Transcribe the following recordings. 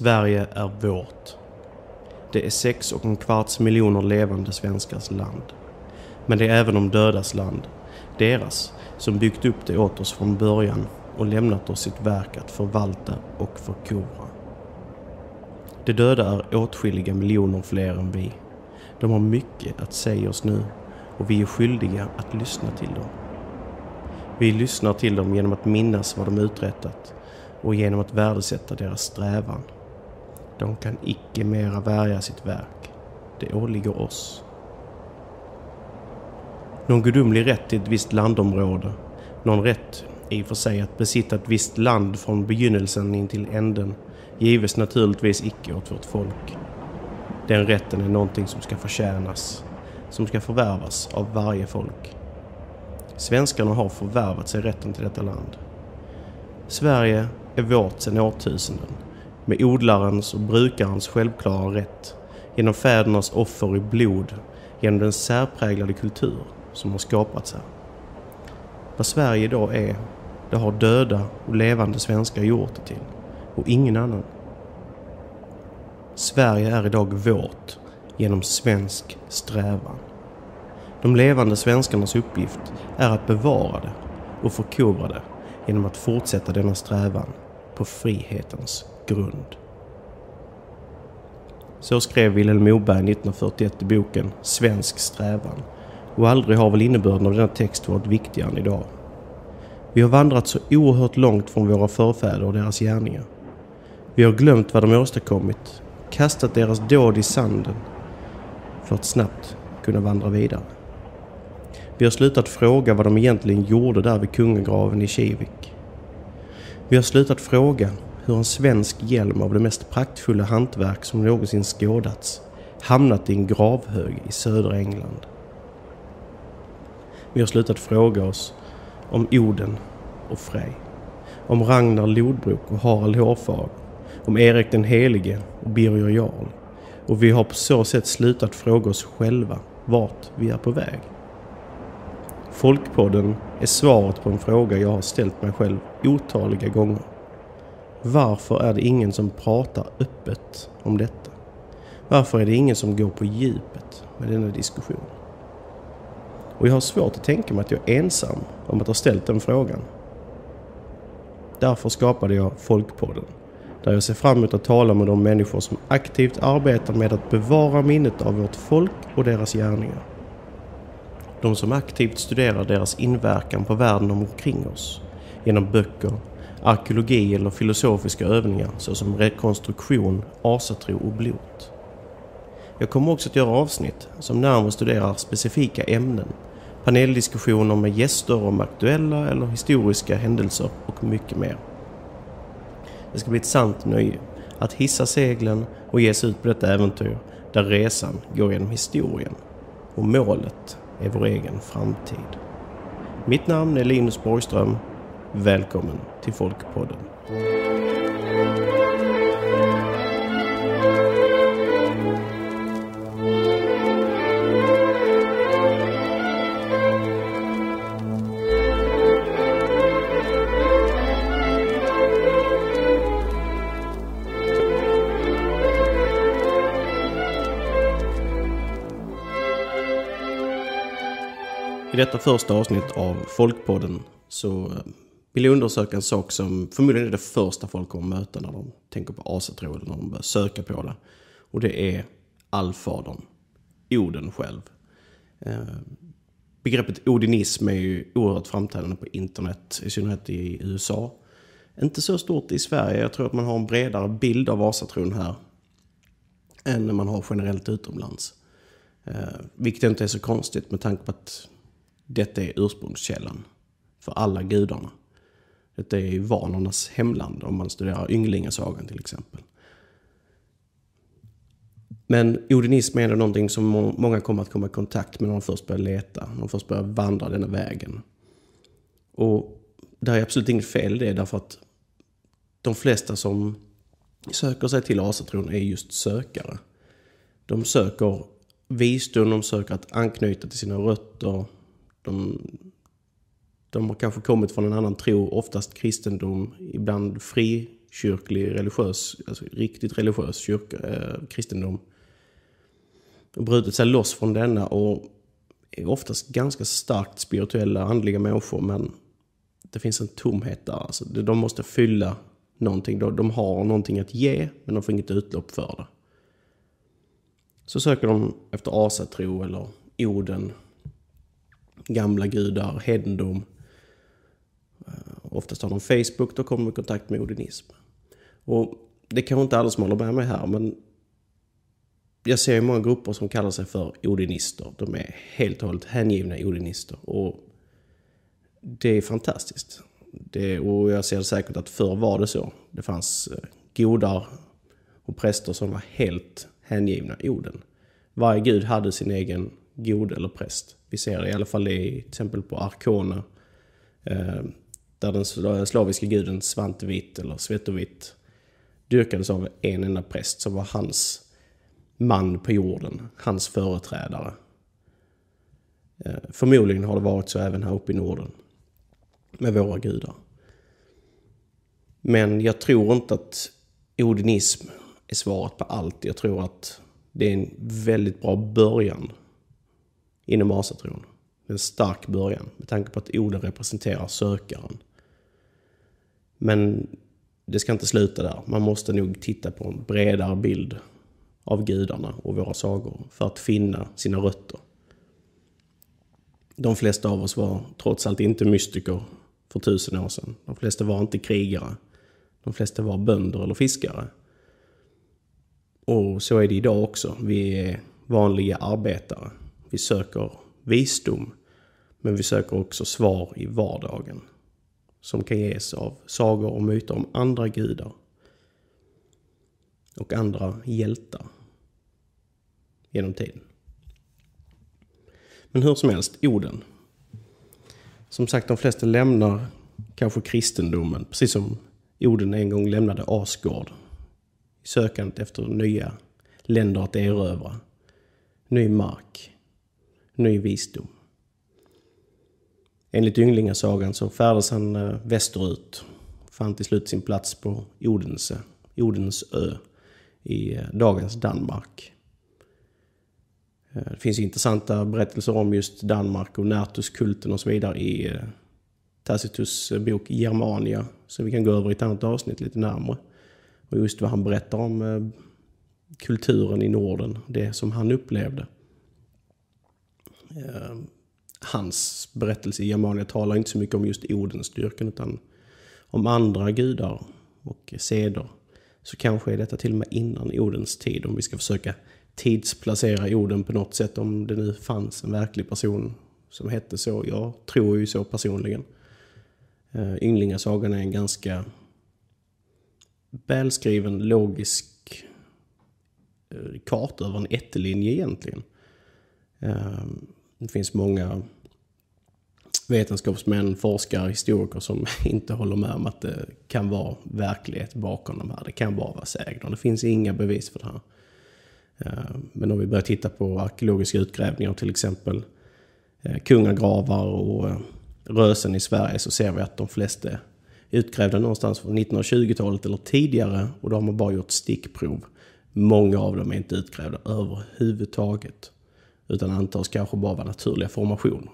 Sverige är vårt. Det är sex och en kvarts miljoner levande svenskars land. Men det är även de dödas land. Deras, som byggt upp det åt oss från början och lämnat oss sitt verk att förvalta och förkovra. De döda är åtskilliga miljoner fler än vi. De har mycket att säga oss nu och vi är skyldiga att lyssna till dem. Vi lyssnar till dem genom att minnas vad de uträttat och genom att värdesätta deras strävan. De kan icke mera värja sitt verk. Det åligger oss. Någon gudomlig rätt till ett visst landområde, någon rätt i och för sig att besitta ett visst land från begynnelsen in till änden, gives naturligtvis icke åt vårt folk. Den rätten är någonting som ska förtjänas, som ska förvärvas av varje folk. Svenskarna har förvärvat sig rätten till detta land. Sverige är vårt sedan årtusenden, med odlarens och brukarens självklara rätt, genom fädernas offer i blod, genom den särpräglade kultur som har skapats här. Vad Sverige idag är, det har döda och levande svenskar gjort det till, och ingen annan. Sverige är idag vårt genom svensk strävan. De levande svenskarnas uppgift är att bevara det och förkovra det genom att fortsätta denna strävan på frihetens grund. Så skrev Vilhelm Moberg 1941 i boken Svensk strävan och aldrig har väl innebörden av denna text varit viktigare än idag. Vi har vandrat så oerhört långt från våra förfäder och deras gärningar. Vi har glömt vad de åstadkommit, kastat deras dåd i sanden för att snabbt kunna vandra vidare. Vi har slutat fråga vad de egentligen gjorde där vid kungagraven i Kivik. Vi har slutat fråga hur en svensk hjälm av det mest praktfulla hantverk som någonsin skådats hamnat i en gravhög i södra England. Vi har slutat fråga oss om Oden och Frej. Om Ragnar Lodbrok och Harald Hårfager. Om Erik den helige och Birger Jarl. Och vi har på så sätt slutat fråga oss själva vart vi är på väg. Folkpodden är svaret på en fråga jag har ställt mig själv otaliga gånger. Varför är det ingen som pratar öppet om detta? Varför är det ingen som går på djupet med denna diskussion? Och jag har svårt att tänka mig att jag är ensam om att ha ställt den frågan. Därför skapade jag Folkpodden, där jag ser fram emot att tala med de människor som aktivt arbetar med att bevara minnet av vårt folk och deras gärningar. De som aktivt studerar deras inverkan på världen omkring oss genom böcker, arkeologi eller filosofiska övningar såsom rekonstruktion, asatro och blot. Jag kommer också att göra avsnitt som närmare studerar specifika ämnen, paneldiskussioner med gäster om aktuella eller historiska händelser och mycket mer. Det ska bli ett sant nöje att hissa seglen och ge sig ut på detta äventyr där resan går genom historien och målet är vår egen framtid. Mitt namn är Linus Borgström. Välkommen till Folkpodden. I detta första avsnitt av Folkpodden så eh, vill jag undersöka en sak som förmodligen är det första folk kommer möta när de tänker på asatro eller när de börjar söka på det. Och det är allfadern, Oden själv. Eh, begreppet odinism är ju oerhört framträdande på internet, i synnerhet i USA. Inte så stort i Sverige, jag tror att man har en bredare bild av asatron här än man har generellt utomlands. Eh, vilket inte är så konstigt med tanke på att detta är ursprungskällan för alla gudarna. Detta är ju vanornas hemland om man studerar Ynglingasagan till exempel. Men odinism är ändå någonting som många kommer att komma i kontakt med när de först börjar leta, när de först börjar vandra denna vägen. Och det är absolut inget fel i det därför att de flesta som söker sig till asatron är just sökare. De söker visdom, de söker att anknyta till sina rötter, de, de har kanske kommit från en annan tro, oftast kristendom, ibland frikyrklig religiös, alltså riktigt religiös kyrka, eh, kristendom. Och brutit sig loss från denna och är oftast ganska starkt spirituella, andliga människor men det finns en tomhet där. Alltså, de måste fylla någonting. De har någonting att ge men de får inget utlopp för det. Så söker de efter asatro eller Oden, gamla gudar, hedendom. Oftast har de Facebook, då kommer de i kontakt med odinism. Och det kanske inte alla som håller med mig här, men jag ser ju många grupper som kallar sig för odinister. De är helt och hållet hängivna odinister. Och det är fantastiskt. Det, och jag ser säkert att förr var det så. Det fanns eh, godar och präster som var helt hängivna Oden. Varje gud hade sin egen god eller präst. Vi ser det i alla fall i, till exempel på Arkona. Eh, där den eh, slaviska guden Svantevit eller Svetovit dyrkades av en enda präst som var hans man på jorden, hans företrädare. Eh, förmodligen har det varit så även här uppe i Norden med våra gudar. Men jag tror inte att odinism är svaret på allt. Jag tror att det är en väldigt bra början inom asatron. En stark början med tanke på att Oden representerar sökaren. Men det ska inte sluta där. Man måste nog titta på en bredare bild av gudarna och våra sagor för att finna sina rötter. De flesta av oss var trots allt inte mystiker för tusen år sedan. De flesta var inte krigare. De flesta var bönder eller fiskare. Och så är det idag också. Vi är vanliga arbetare. Vi söker visdom, men vi söker också svar i vardagen som kan ges av sagor och myter om andra gudar och andra hjältar genom tiden. Men hur som helst, Oden. Som sagt, de flesta lämnar kanske kristendomen, precis som Oden en gång lämnade Asgård i sökandet efter nya länder att erövra, ny mark, ny visdom. Enligt Ynglingasagan så färdas han eh, västerut. Fann till slut sin plats på Odense, Odensö i eh, dagens Danmark. Eh, det finns intressanta berättelser om just Danmark och Nertuskulten och så vidare i Tacitus bok Germania. Som vi kan gå över i ett annat avsnitt lite närmare. Och just vad han berättar om kulturen i Norden, det som han upplevde hans berättelse i Germania talar inte så mycket om just Odensdyrkan utan om andra gudar och seder. Så kanske är detta till och med innan Odens tid om vi ska försöka tidsplacera Oden på något sätt om det nu fanns en verklig person som hette så. Jag tror ju så personligen. Eh, Ynglingasagan är en ganska välskriven, logisk eh, karta över en ättelinje egentligen. Eh, det finns många vetenskapsmän, forskare, historiker som inte håller med om att det kan vara verklighet bakom de här. Det kan bara vara sägner. Det finns inga bevis för det här. Eh, men om vi börjar titta på arkeologiska utgrävningar, till exempel eh, kungagravar och eh, rösen i Sverige, så ser vi att de flesta är utgrävda någonstans från 1920-talet eller tidigare och då har man bara gjort stickprov. Många av dem är inte utgrävda överhuvudtaget utan antas kanske bara vara naturliga formationer.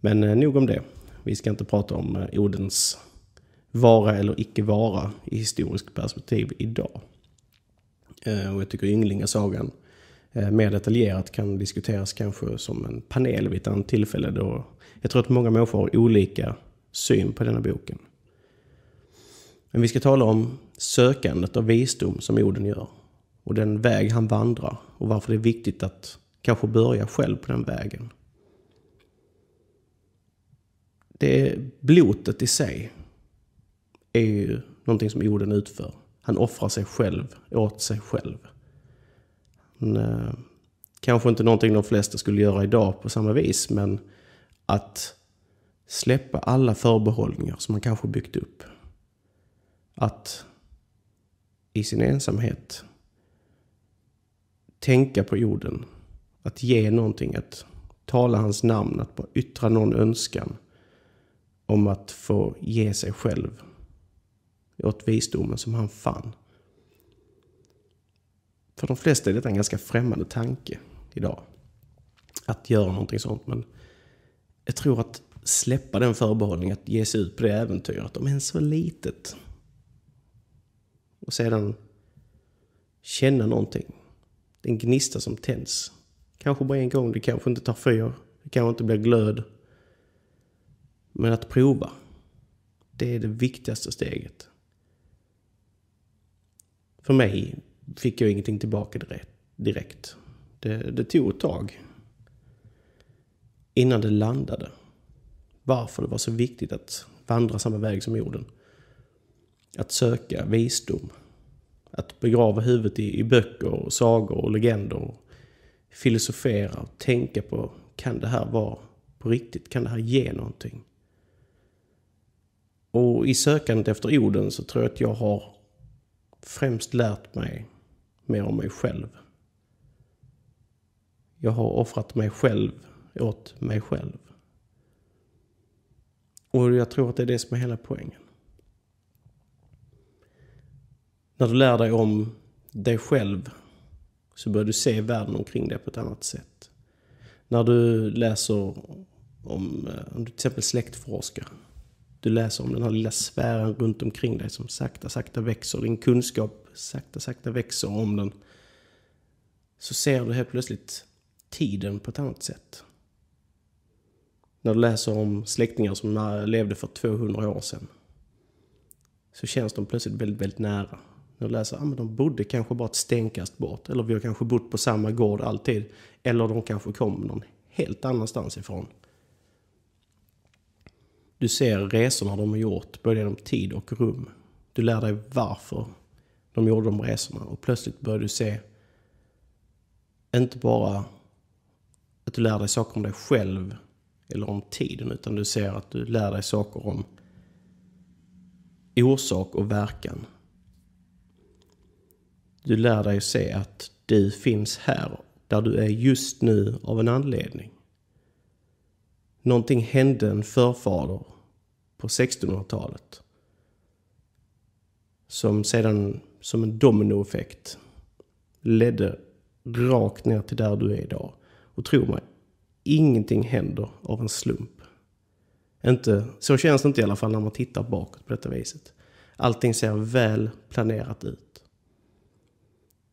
Men eh, nog om det. Vi ska inte prata om eh, Odens vara eller icke vara i historiskt perspektiv idag. Eh, och jag tycker Ynglingasagan eh, mer detaljerat kan diskuteras kanske som en panel vid ett annat tillfälle då jag tror att många människor har olika syn på denna boken. Men vi ska tala om sökandet av visdom som Oden gör och den väg han vandrar och varför det är viktigt att kanske börja själv på den vägen. Det blotet i sig är ju någonting som Oden utför. Han offrar sig själv åt sig själv. Han, eh, kanske inte någonting de flesta skulle göra idag på samma vis, men att släppa alla förbehållningar som man kanske byggt upp. Att i sin ensamhet tänka på jorden. Att ge någonting, att tala hans namn, att bara yttra någon önskan om att få ge sig själv åt visdomen som han fann. För de flesta är detta en ganska främmande tanke idag. Att göra någonting sånt. Men jag tror att släppa den förbehållningen att ge sig ut på det äventyret, om än så litet. Och sedan känna någonting. Den gnista som tänds. Kanske bara en gång, det kanske inte tar fyr. Det kanske inte blir glöd. Men att prova. Det är det viktigaste steget. För mig fick jag ingenting tillbaka direkt. Det, det tog ett tag. Innan det landade. Varför det var så viktigt att vandra samma väg som jorden. Att söka visdom. Att begrava huvudet i, i böcker, och sagor och legender. Och filosofera och tänka på, kan det här vara på riktigt? Kan det här ge någonting? Och i sökandet efter orden så tror jag att jag har främst lärt mig mer om mig själv. Jag har offrat mig själv åt mig själv. Och jag tror att det är det som är hela poängen. När du lär dig om dig själv så börjar du se världen omkring dig på ett annat sätt. När du läser om, eh, om du till exempel släktforskar. Du läser om den här lilla sfären runt omkring dig som sakta, sakta växer. Din kunskap sakta, sakta växer om den. Så ser du helt plötsligt tiden på ett annat sätt. När du läser om släktingar som levde för 200 år sedan. Så känns de plötsligt väldigt, väldigt nära. När du läser, att ah, de bodde kanske bara ett stenkast bort. Eller vi har kanske bott på samma gård alltid. Eller de kanske kom någon helt annanstans ifrån. Du ser resorna de har gjort, både genom tid och rum. Du lär dig varför de gjorde de resorna. Och plötsligt börjar du se, inte bara att du lär dig saker om dig själv eller om tiden, utan du ser att du lär dig saker om orsak och verkan. Du lär dig se att du finns här, där du är just nu av en anledning. Någonting hände en förfader på 1600-talet. Som sedan, som en dominoeffekt, ledde rakt ner till där du är idag. Och tro mig, ingenting händer av en slump. Inte, så känns det inte i alla fall när man tittar bakåt på detta viset. Allting ser väl planerat ut.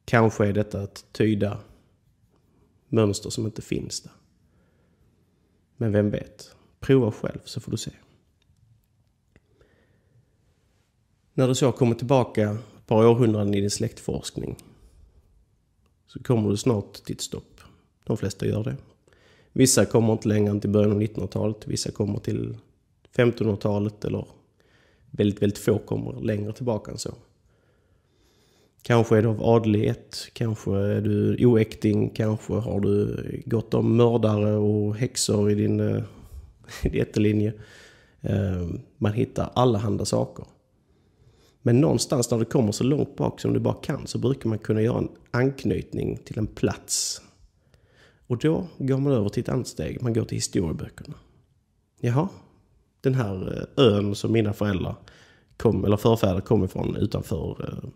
Kanske är detta att tyda mönster som inte finns där. Men vem vet? Prova själv så får du se. När du så kommer tillbaka ett par århundraden i din släktforskning så kommer du snart till ett stopp. De flesta gör det. Vissa kommer inte längre än till början av 1900-talet. Vissa kommer till 1500-talet eller väldigt, väldigt få kommer längre tillbaka än så. Kanske är du av adlighet, kanske är du oäkting, kanske har du gått om mördare och häxor i din, eh, jättelinje. ättelinje. Ehm, man hittar allehanda saker. Men någonstans när du kommer så långt bak som du bara kan så brukar man kunna göra en anknytning till en plats. Och då går man över till ett annat steg, man går till historieböckerna. Jaha, den här eh, ön som mina föräldrar kom, eller förfäder kom ifrån utanför eh,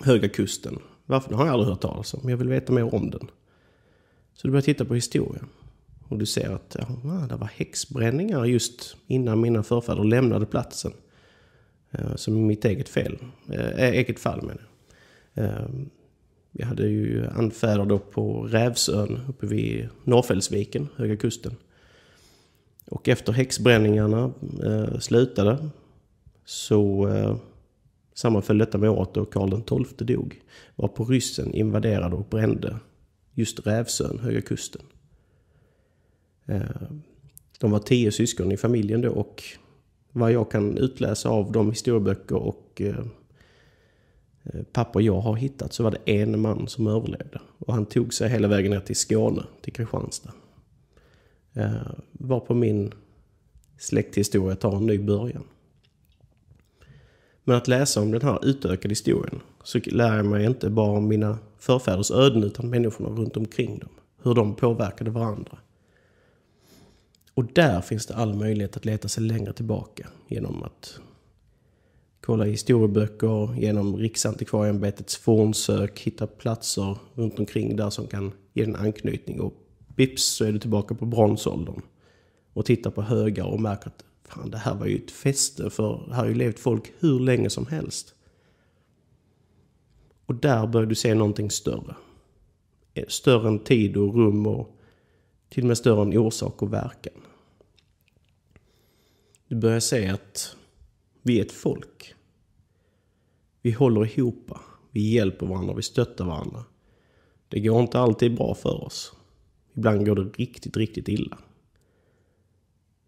Höga Kusten. Varför? Det har jag aldrig hört talas om. Men jag vill veta mer om den. Så du börjar titta på historien. Och du ser att ja, ah, det var häxbränningar just innan mina förfäder lämnade platsen. Eh, som som mitt eget fel. Äh, eget fall menar jag. Ehm, jag hade ju anfäder då på Rävsön uppe vid Norrfällsviken, Höga Kusten. Och efter häxbränningarna slutade så sammanföll detta med året då Karl XII dog. Var på ryssen invaderade och brände just Rävsön, Höga Kusten. Eh, de var tio syskon i familjen då och vad jag kan utläsa av de historieböcker och eh, eh, papper jag har hittat så var det en man som överlevde. Och han tog sig hela vägen ner till Skåne, till Kristianstad. Varpå var på min släkthistoria tar en ny början. Men att läsa om den här utökade historien så lär jag mig inte bara om mina förfäders öden utan människorna runt omkring dem. Hur de påverkade varandra. Och där finns det all möjlighet att leta sig längre tillbaka genom att kolla historieböcker, genom Riksantikvarieämbetets fornsök, hitta platser runt omkring där som kan ge en anknytning. Och vips så är du tillbaka på bronsåldern. Och tittar på högar och märker att fan, det här var ju ett fäste för här har ju levt folk hur länge som helst. Och där börjar du se någonting större. Eh, större än tid och rum och till och med större än orsak och verkan. Du börjar se att vi är ett folk. Vi håller ihop. Vi hjälper varandra, vi stöttar varandra. Det går inte alltid bra för oss. Ibland går det riktigt, riktigt illa.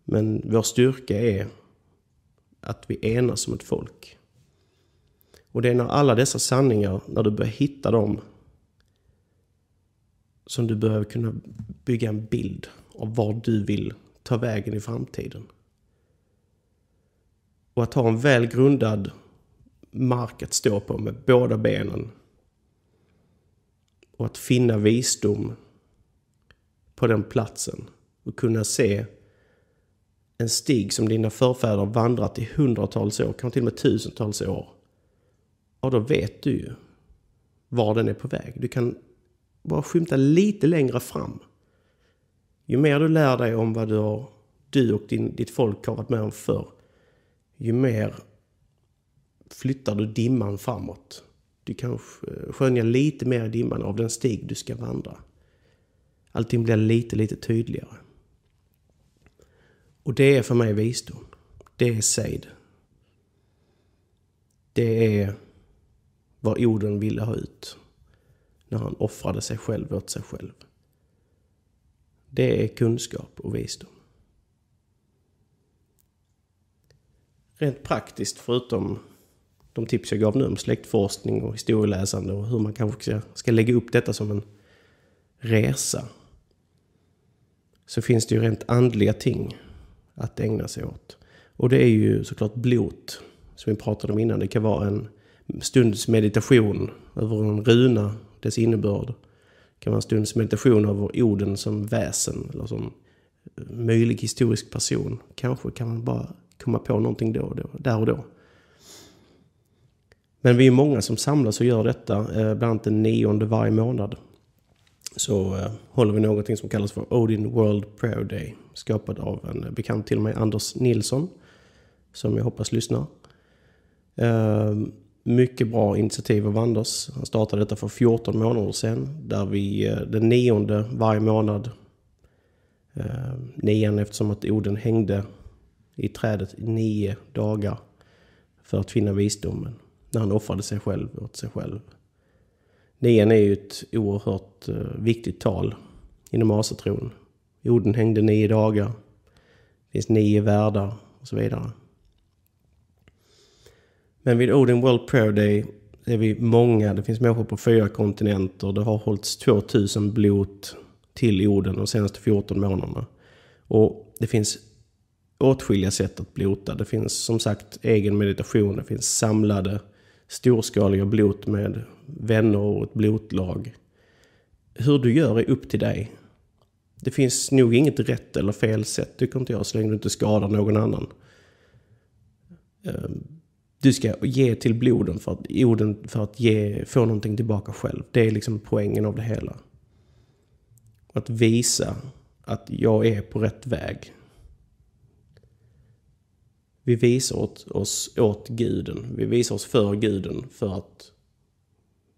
Men vår styrka är att vi enas som ett folk. Och det är när alla dessa sanningar, när du börjar hitta dem, som du börjar kunna bygga en bild av var du vill ta vägen i framtiden. Och att ha en väl grundad mark att stå på med båda benen. Och att finna visdom på den platsen. Och kunna se en stig som dina förfäder vandrat i hundratals år, kanske till och med tusentals år. Ja, då vet du ju var den är på väg. Du kan bara skymta lite längre fram. Ju mer du lär dig om vad du, har, du och din, ditt folk har varit med om förr, ju mer flyttar du dimman framåt. Du kan skönja lite mer i dimman av den stig du ska vandra. Allting blir lite, lite tydligare. Och det är för mig visdom. Det är sejd. Det är vad orden ville ha ut när han offrade sig själv åt sig själv. Det är kunskap och visdom. Rent praktiskt, förutom de tips jag gav nu om släktforskning och historieläsande och hur man kanske ska lägga upp detta som en resa. Så finns det ju rent andliga ting att ägna sig åt. Och det är ju såklart blot, som vi pratade om innan. Det kan vara en stunds meditation över en runa, dess innebörd. Det kan vara en stunds meditation över orden som väsen eller som möjlig historisk person. Kanske kan man bara komma på någonting då och då, där och då. Men vi är många som samlas och gör detta, eh, bland annat den nionde varje månad. Så eh, håller vi någonting som kallas för Odin World Prayer Day. Skapad av en bekant till mig, Anders Nilsson. Som jag hoppas lyssnar. Eh, mycket bra initiativ av Anders. Han startade detta för 14 månader sedan. Där vi eh, den nionde varje månad. Eh, nian eftersom att Oden hängde i trädet i nio dagar. För att finna visdomen när han offrade sig själv åt sig själv. Nian är ju ett oerhört eh, viktigt tal inom asatron. Jorden hängde nio dagar. Det finns nio världar och så vidare. Men vid Odin World Prayer Day är vi många. Det finns människor på fyra kontinenter. Det har hållits 2000 blot till jorden de senaste 14 månaderna. Och det finns åtskilliga sätt att blota. Det finns som sagt egen meditation. Det finns samlade storskaliga blot med vänner och ett blotlag. Hur du gör är upp till dig. Det finns nog inget rätt eller fel sätt tycker inte jag så länge du inte skadar någon annan. Ehm, du ska ge till bloden för att, orden för att ge, få någonting tillbaka själv. Det är liksom poängen av det hela. Att visa att jag är på rätt väg. Vi visar åt, oss åt guden. Vi visar oss för guden för att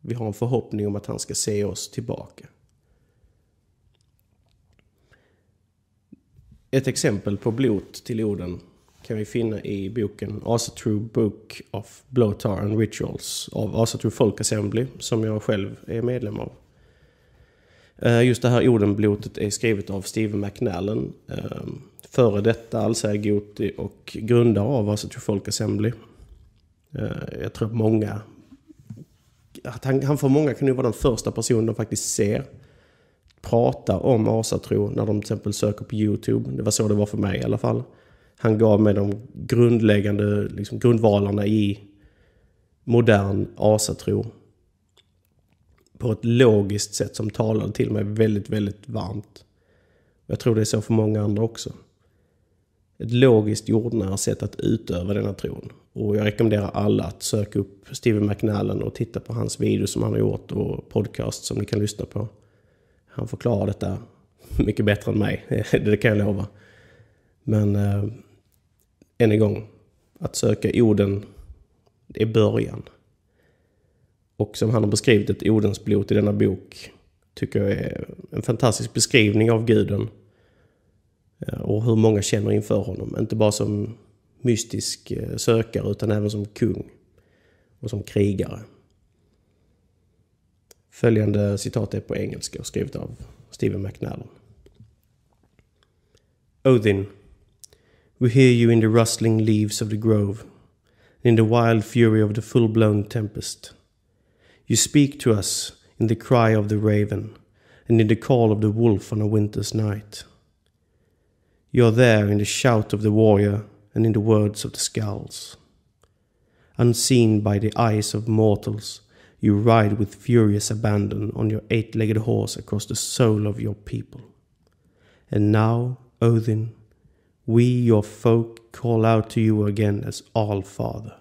vi har en förhoppning om att han ska se oss tillbaka. Ett exempel på blot till orden kan vi finna i boken Asatru Book of Blotar and Rituals av Asatru Folk Assembly som jag själv är medlem av. Eh, just det här ordenblotet är skrivet av Steve McNallen ehm, före detta allsägoti och grundare av Asatrue Folk Assembly. Eh, jag tror att många... Att han, han för många kan ju vara den första personen de faktiskt ser prata om asatro när de till exempel söker på YouTube. Det var så det var för mig i alla fall. Han gav mig de grundläggande liksom, grundvalarna i modern asatro. På ett logiskt sätt som talade till mig väldigt, väldigt varmt. Jag tror det är så för många andra också ett logiskt jordnära sätt att utöva denna tron. Och jag rekommenderar alla att söka upp Steven McNallen och titta på hans videos som han har gjort och podcast som ni kan lyssna på. Han förklarar detta mycket bättre än mig, det kan jag lova. Men eh, än en gång, att söka orden, det är början. Och som han har beskrivit ett Odensblot i denna bok tycker jag är en fantastisk beskrivning av guden. Eh, och hur många känner inför honom. Inte bara som mystisk eh, sökare utan även som kung och som krigare. Följande citat är på engelska och skrivet av Stephen McNallen. Odin, we hear you in the rustling leaves of the grove, in the wild fury of the full-blown tempest. You speak to us in the cry of the raven, and in the call of the wolf on a winter's night. You are there in the shout of the warrior and in the words of the skulls. Unseen by the eyes of mortals, you ride with furious abandon on your eight legged horse across the soul of your people. And now, Odin, we, your folk, call out to you again as All Father.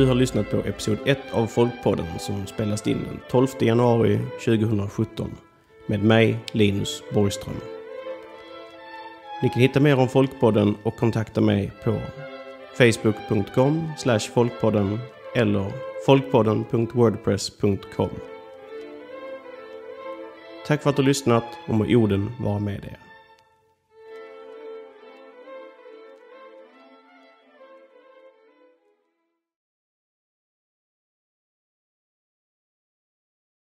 Du har lyssnat på episod 1 av Folkpodden som spelas in den 12 januari 2017 med mig, Linus Borgström. Ni kan hitta mer om Folkpodden och kontakta mig på facebook.com folkpodden eller folkpodden.wordpress.com. Tack för att du har lyssnat och må orden vara med er.